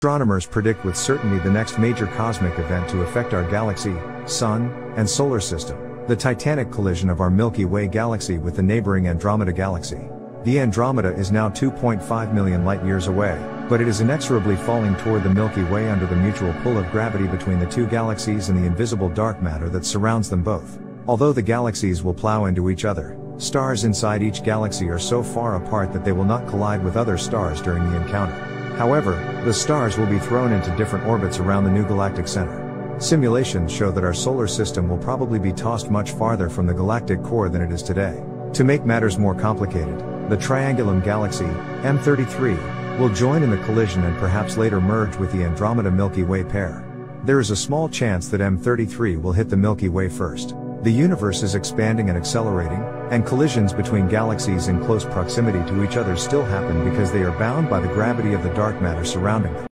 Astronomers predict with certainty the next major cosmic event to affect our galaxy, Sun, and solar system the titanic collision of our Milky Way galaxy with the neighboring Andromeda galaxy. The Andromeda is now 2.5 million light years away, but it is inexorably falling toward the Milky Way under the mutual pull of gravity between the two galaxies and the invisible dark matter that surrounds them both. Although the galaxies will plow into each other, stars inside each galaxy are so far apart that they will not collide with other stars during the encounter. However, the stars will be thrown into different orbits around the new galactic center. Simulations show that our solar system will probably be tossed much farther from the galactic core than it is today. To make matters more complicated, the Triangulum galaxy, M33, will join in the collision and perhaps later merge with the Andromeda Milky Way pair. There is a small chance that M33 will hit the Milky Way first. The universe is expanding and accelerating, and collisions between galaxies in close proximity to each other still happen because they are bound by the gravity of the dark matter surrounding them.